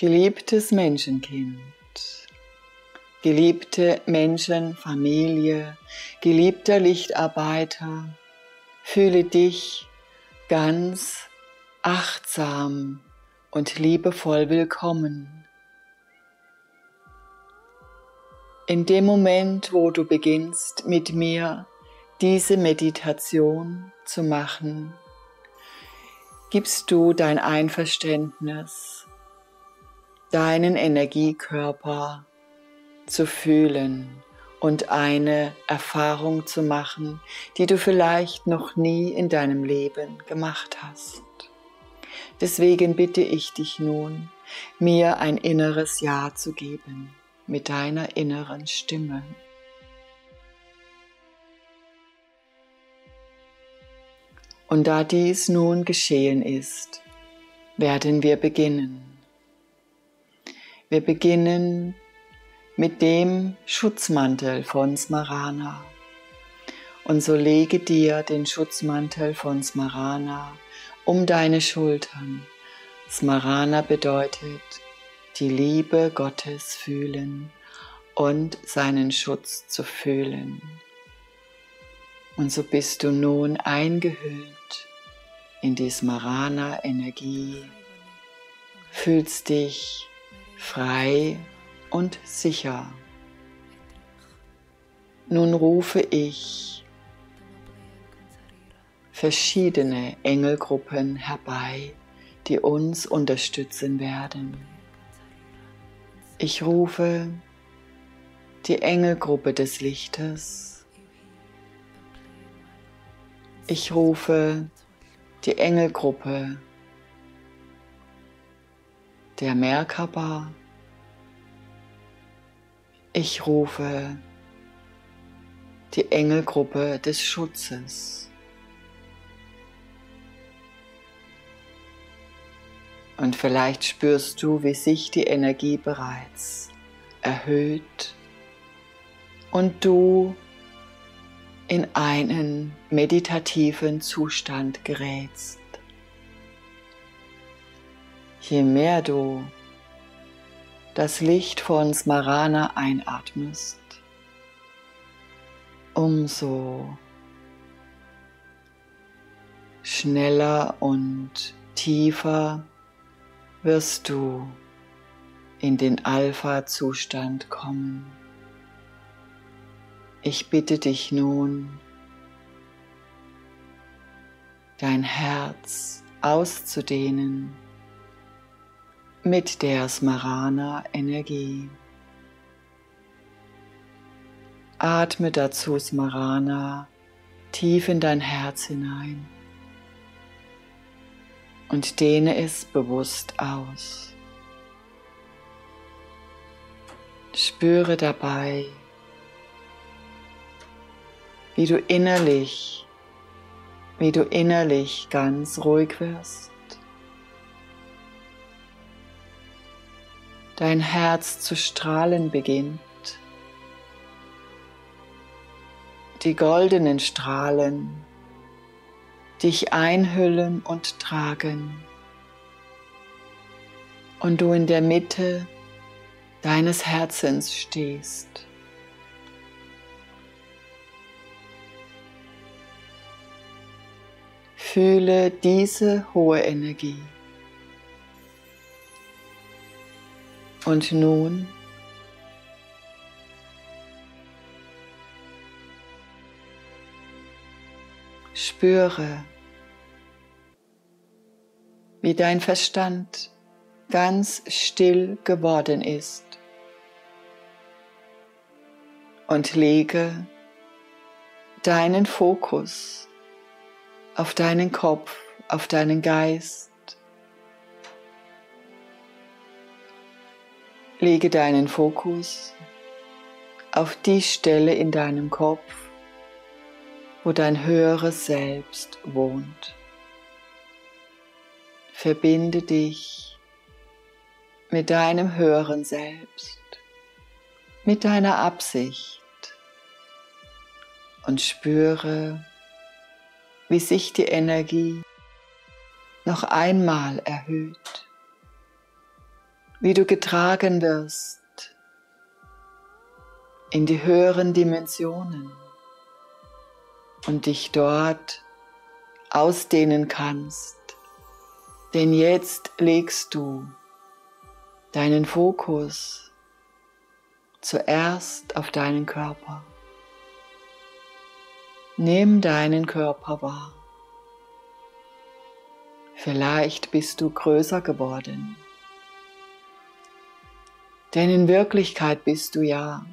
Geliebtes Menschenkind, geliebte Menschen, Familie, geliebter Lichtarbeiter, fühle dich ganz achtsam und liebevoll willkommen. In dem Moment, wo du beginnst mit mir diese Meditation zu machen, gibst du dein Einverständnis, deinen Energiekörper zu fühlen und eine Erfahrung zu machen, die du vielleicht noch nie in deinem Leben gemacht hast. Deswegen bitte ich dich nun, mir ein inneres Ja zu geben mit deiner inneren Stimme. Und da dies nun geschehen ist, werden wir beginnen. Wir beginnen mit dem Schutzmantel von Smarana. Und so lege dir den Schutzmantel von Smarana um deine Schultern. Smarana bedeutet die Liebe Gottes fühlen und seinen Schutz zu fühlen. Und so bist du nun eingehüllt in die Smarana-Energie, fühlst dich frei und sicher. Nun rufe ich verschiedene Engelgruppen herbei, die uns unterstützen werden. Ich rufe die Engelgruppe des Lichtes. Ich rufe die Engelgruppe der Merkaba. Ich rufe die Engelgruppe des Schutzes. Und vielleicht spürst du, wie sich die Energie bereits erhöht und du in einen meditativen Zustand gerätst. Je mehr du das Licht von Smarana einatmest, umso schneller und tiefer wirst du in den Alpha-Zustand kommen. Ich bitte dich nun, dein Herz auszudehnen mit der Smarana-Energie. Atme dazu Smarana tief in dein Herz hinein und dehne es bewusst aus. Spüre dabei, wie du innerlich, wie du innerlich ganz ruhig wirst. Dein Herz zu strahlen beginnt. Die goldenen Strahlen dich einhüllen und tragen. Und du in der Mitte deines Herzens stehst. Fühle diese hohe Energie. Und nun spüre, wie dein Verstand ganz still geworden ist und lege deinen Fokus auf deinen Kopf, auf deinen Geist. Lege deinen Fokus auf die Stelle in deinem Kopf, wo dein höheres Selbst wohnt. Verbinde dich mit deinem höheren Selbst, mit deiner Absicht und spüre, wie sich die Energie noch einmal erhöht wie du getragen wirst in die höheren Dimensionen und dich dort ausdehnen kannst. Denn jetzt legst du deinen Fokus zuerst auf deinen Körper. Nimm deinen Körper wahr. Vielleicht bist du größer geworden. Denn in Wirklichkeit bist du ja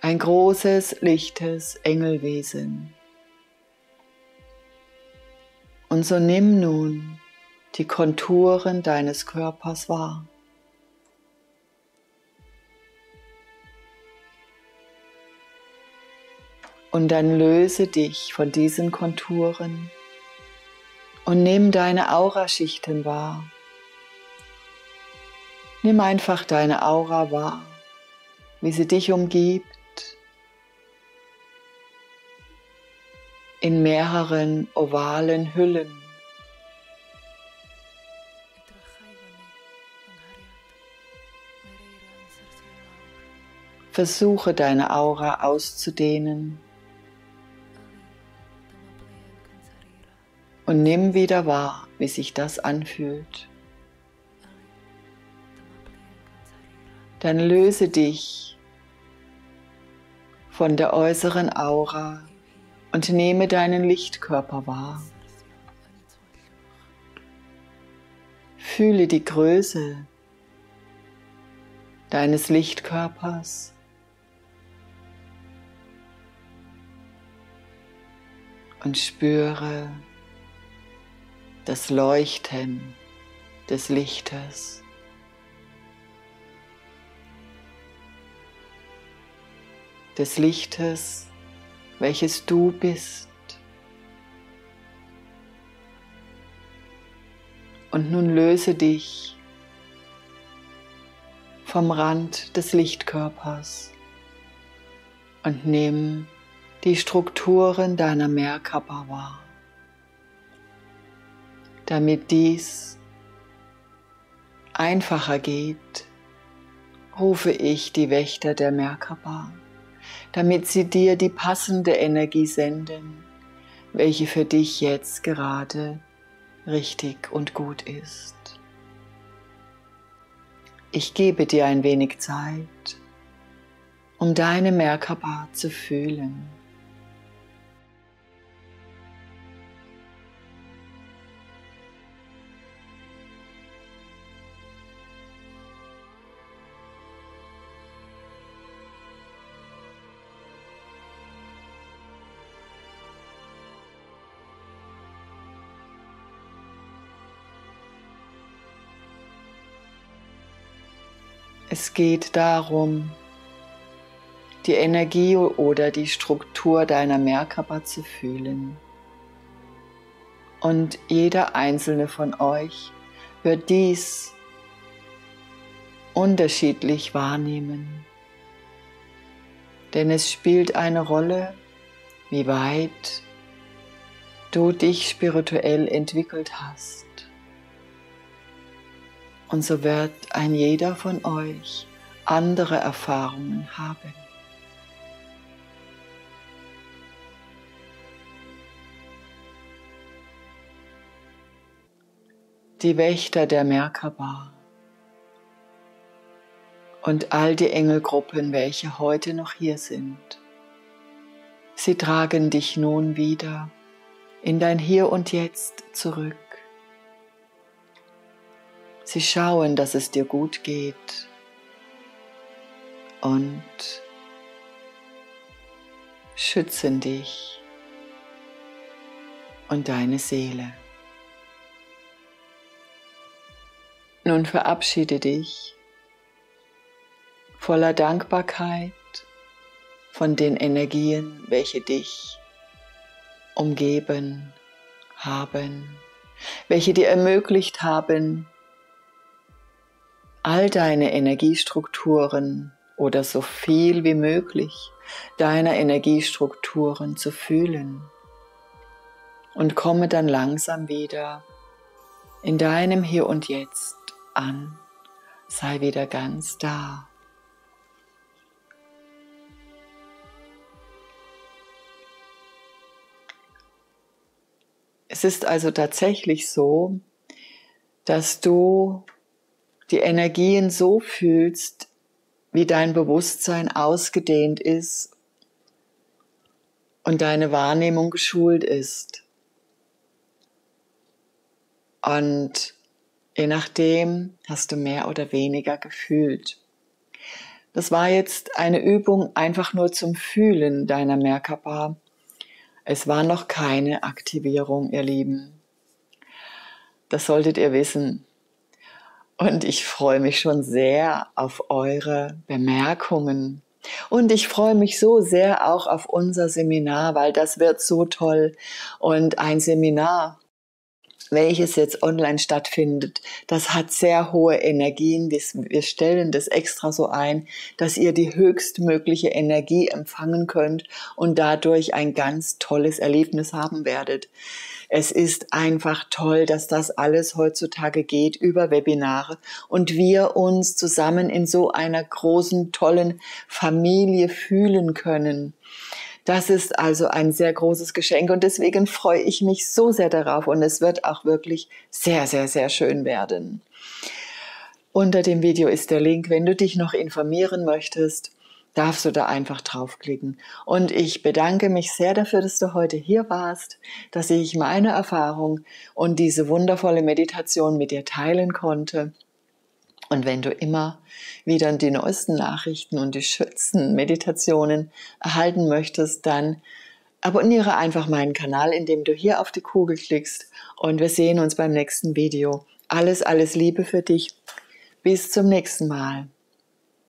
ein großes, lichtes Engelwesen. Und so nimm nun die Konturen deines Körpers wahr. Und dann löse dich von diesen Konturen und nimm deine Auraschichten wahr. Nimm einfach deine Aura wahr, wie sie dich umgibt, in mehreren ovalen Hüllen. Versuche deine Aura auszudehnen Und nimm wieder wahr, wie sich das anfühlt. Dann löse dich von der äußeren Aura und nehme deinen Lichtkörper wahr. Fühle die Größe deines Lichtkörpers. Und spüre, das Leuchten des Lichtes. Des Lichtes, welches du bist. Und nun löse dich vom Rand des Lichtkörpers und nimm die Strukturen deiner Mehrkörper wahr. Damit dies einfacher geht, rufe ich die Wächter der Merkaba, damit sie dir die passende Energie senden, welche für dich jetzt gerade richtig und gut ist. Ich gebe dir ein wenig Zeit, um deine Merkaba zu fühlen. Es geht darum, die Energie oder die Struktur deiner Merkaba zu fühlen. Und jeder einzelne von euch wird dies unterschiedlich wahrnehmen. Denn es spielt eine Rolle, wie weit du dich spirituell entwickelt hast. Und so wird ein jeder von euch andere Erfahrungen haben. Die Wächter der Merkaba und all die Engelgruppen, welche heute noch hier sind. Sie tragen dich nun wieder in dein Hier und Jetzt zurück. Sie schauen, dass es dir gut geht und schützen dich und deine Seele. Nun verabschiede dich voller Dankbarkeit von den Energien, welche dich umgeben haben, welche dir ermöglicht haben, all deine Energiestrukturen oder so viel wie möglich deiner Energiestrukturen zu fühlen und komme dann langsam wieder in deinem Hier und Jetzt an, sei wieder ganz da. Es ist also tatsächlich so, dass du die Energien so fühlst, wie dein Bewusstsein ausgedehnt ist und deine Wahrnehmung geschult ist. Und je nachdem hast du mehr oder weniger gefühlt. Das war jetzt eine Übung einfach nur zum Fühlen deiner Mehrkörper es war noch keine Aktivierung, ihr Lieben. Das solltet ihr wissen. Und ich freue mich schon sehr auf eure Bemerkungen. Und ich freue mich so sehr auch auf unser Seminar, weil das wird so toll. Und ein Seminar welches jetzt online stattfindet, das hat sehr hohe Energien. Wir stellen das extra so ein, dass ihr die höchstmögliche Energie empfangen könnt und dadurch ein ganz tolles Erlebnis haben werdet. Es ist einfach toll, dass das alles heutzutage geht über Webinare und wir uns zusammen in so einer großen, tollen Familie fühlen können. Das ist also ein sehr großes Geschenk und deswegen freue ich mich so sehr darauf und es wird auch wirklich sehr, sehr, sehr schön werden. Unter dem Video ist der Link, wenn du dich noch informieren möchtest, darfst du da einfach draufklicken. Und ich bedanke mich sehr dafür, dass du heute hier warst, dass ich meine Erfahrung und diese wundervolle Meditation mit dir teilen konnte. Und wenn du immer wieder die neuesten Nachrichten und die schönsten Meditationen erhalten möchtest, dann abonniere einfach meinen Kanal, indem du hier auf die Kugel klickst und wir sehen uns beim nächsten Video. Alles, alles Liebe für dich. Bis zum nächsten Mal.